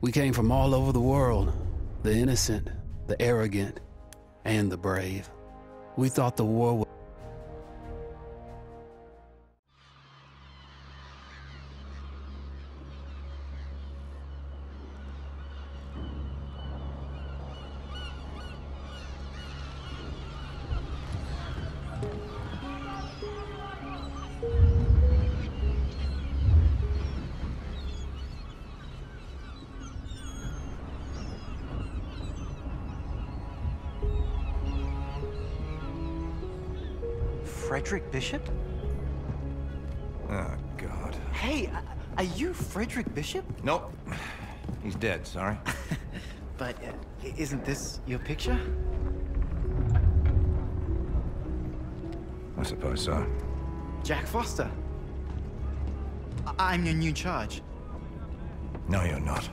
We came from all over the world the innocent, the arrogant, and the brave. We thought the war Frederick Bishop? Oh, God. Hey, uh, are you Frederick Bishop? Nope. He's dead, sorry. But uh, isn't this your picture? I suppose so. Jack Foster. I- I'm your new charge. No, you're not.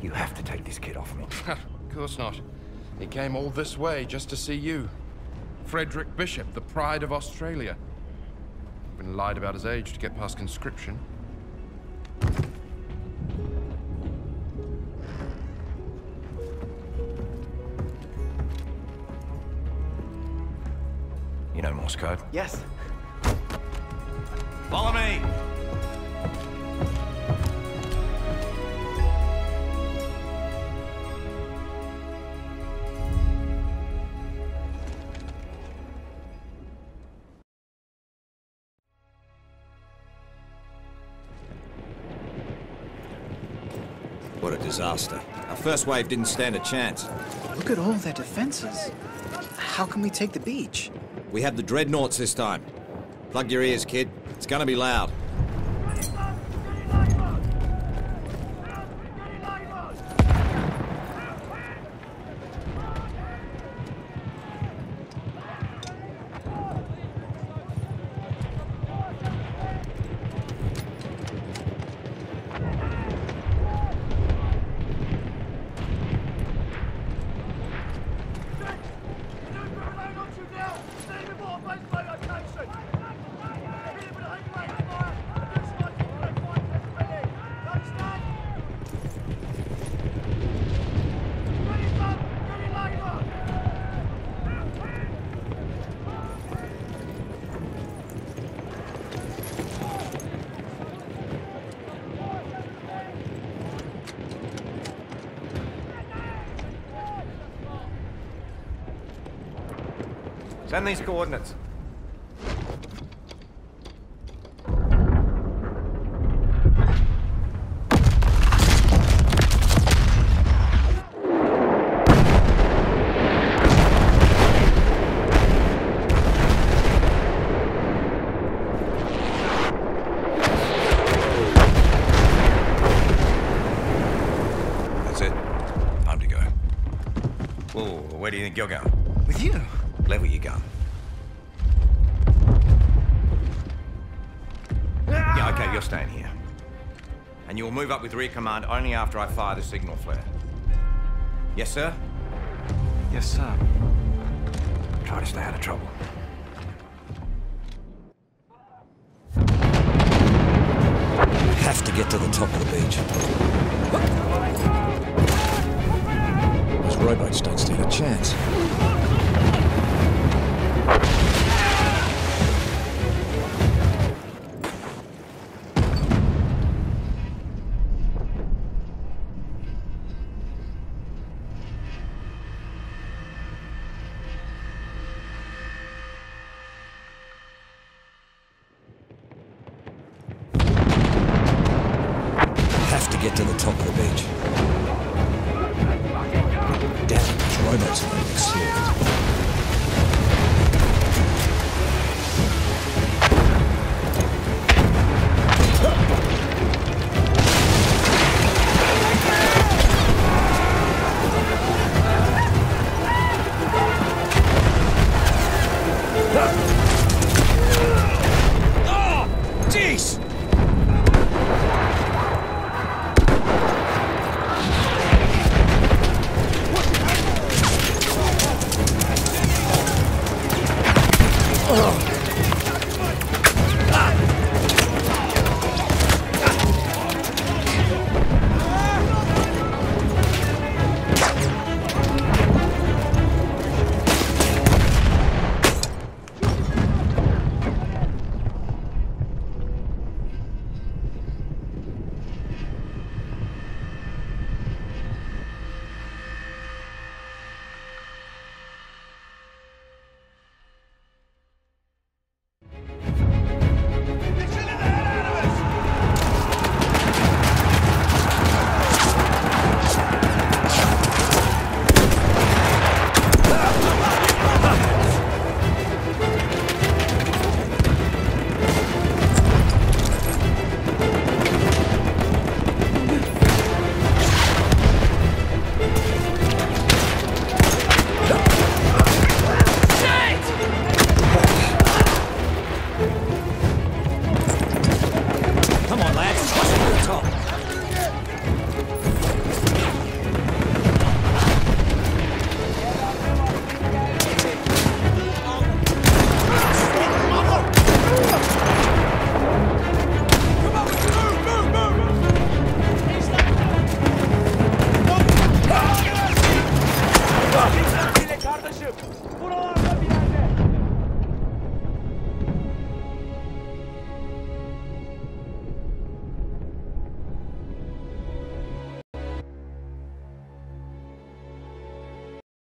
You have to take this kid off me. of course not. He came all this way just to see you. Frederick Bishop, the pride of Australia. Been lied about his age to get past conscription. You know Morse code. Yes. Follow me! What a disaster. Our first wave didn't stand a chance. Look at all their defenses. How can we take the beach? We have the dreadnoughts this time. Plug your ears, kid. It's gonna be loud. Send these coordinates. That's it. Time to go. Whoa, where do you think you're going? With you? Level your gun. Yeah, okay, you're staying here. And you will move up with rear command only after I fire the signal flare. Yes, sir? Yes, sir. Try to stay out of trouble. Have to get to the top of the beach. Those rowboats don't stand a chance. To the top of the beach. It, those